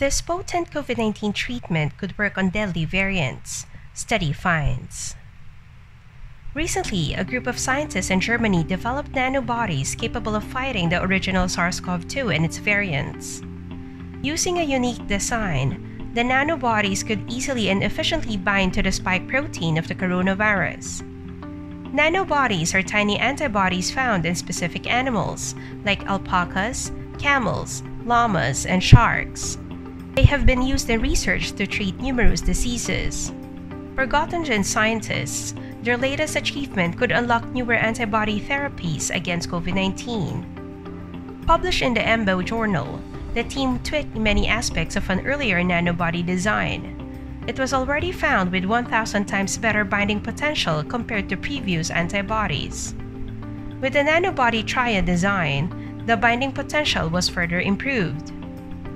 This potent COVID 19 treatment could work on deadly variants, study finds. Recently, a group of scientists in Germany developed nanobodies capable of fighting the original SARS CoV 2 and its variants. Using a unique design, the nanobodies could easily and efficiently bind to the spike protein of the coronavirus. Nanobodies are tiny antibodies found in specific animals, like alpacas, camels, llamas, and sharks. They have been used in research to treat numerous diseases. For Göttingen scientists, their latest achievement could unlock newer antibody therapies against COVID 19. Published in the EMBO journal, the team tweaked many aspects of an earlier nanobody design. It was already found with 1,000 times better binding potential compared to previous antibodies. With the nanobody triad design, the binding potential was further improved.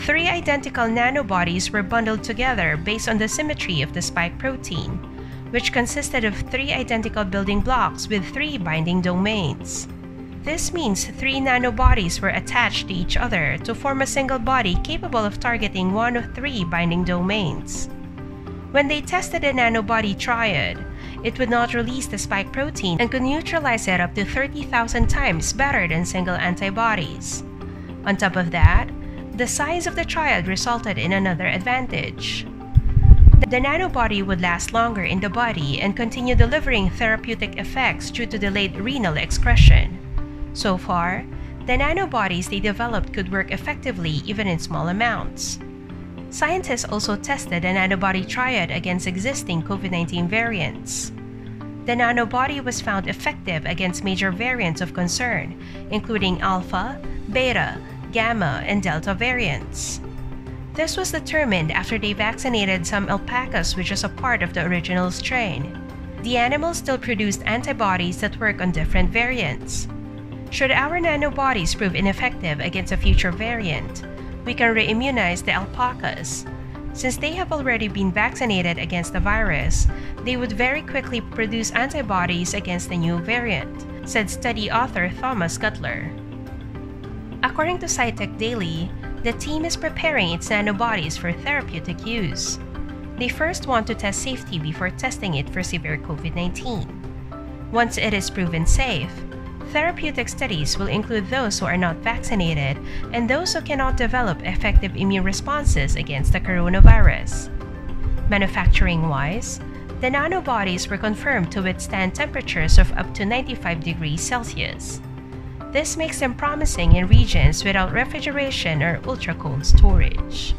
Three identical nanobodies were bundled together based on the symmetry of the spike protein, which consisted of three identical building blocks with three binding domains. This means three nanobodies were attached to each other to form a single body capable of targeting one of three binding domains. When they tested the nanobody triad, it would not release the spike protein and could neutralize it up to 30,000 times better than single antibodies. On top of that, the size of the triad resulted in another advantage. The nanobody would last longer in the body and continue delivering therapeutic effects due to delayed renal excretion. So far, the nanobodies they developed could work effectively even in small amounts. Scientists also tested the nanobody triad against existing COVID 19 variants. The nanobody was found effective against major variants of concern, including alpha, beta, gamma, and delta variants. This was determined after they vaccinated some alpacas, which is a part of the original strain. The animals still produced antibodies that work on different variants. Should our nanobodies prove ineffective against a future variant, we can re-immunize the alpacas. Since they have already been vaccinated against the virus, they would very quickly produce antibodies against the new variant, said study author Thomas Güttler. According to SciTech Daily, the team is preparing its nanobodies for therapeutic use. They first want to test safety before testing it for severe COVID 19. Once it is proven safe, Therapeutic studies will include those who are not vaccinated and those who cannot develop effective immune responses against the coronavirus. Manufacturing wise, the nanobodies were confirmed to withstand temperatures of up to 95 degrees Celsius. This makes them promising in regions without refrigeration or ultra cold storage.